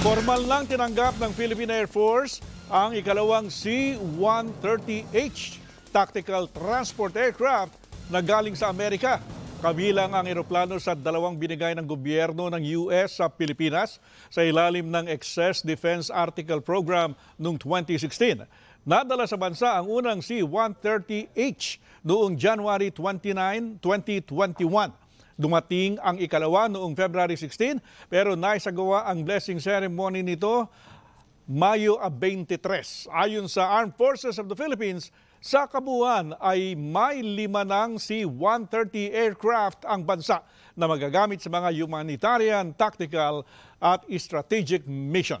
Formal lang tinanggap ng Philippine Air Force ang ikalawang C-130H tactical transport aircraft na galing sa Amerika. Kabilang ang eroplano sa dalawang binigay ng gobyerno ng US sa Pilipinas sa ilalim ng Excess Defense Article Program noong 2016. Nadala sa bansa ang unang C-130H noong January 29, 2021. Dumating ang ikalawa noong February 16 pero naisagawa ang blessing ceremony nito Mayo 23. Ayon sa Armed Forces of the Philippines, sa kabuuan ay may lima ng C-130 aircraft ang bansa na magagamit sa mga humanitarian, tactical at strategic mission.